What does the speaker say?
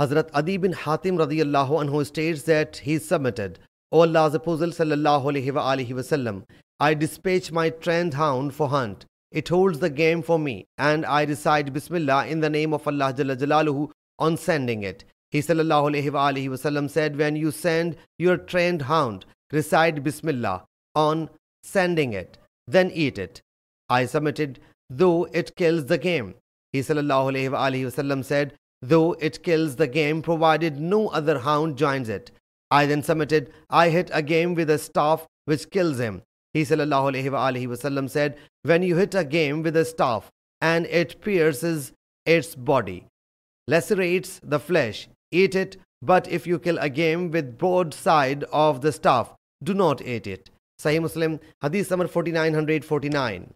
Hazrat Adi bin Hatim radiallahu anhu states that he submitted, O Allah's Apostle sallallahu alayhi wa alihi wasallam, I dispatch my trained hound for hunt. It holds the game for me, and I recite Bismillah in the name of Allah Jalla Jalaluhu on sending it. He sallallahu alayhi wa alihi wasallam said, When you send your trained hound, recite Bismillah on sending it, then eat it. I submitted, though it kills the game. He sallallahu alayhi wa alihi wasallam said, though it kills the game provided no other hound joins it. I then submitted, I hit a game with a staff which kills him. He wasallam said, when you hit a game with a staff and it pierces its body, lacerates the flesh, eat it, but if you kill a game with both side of the staff, do not eat it. Sahih Muslim, Hadith number 4949.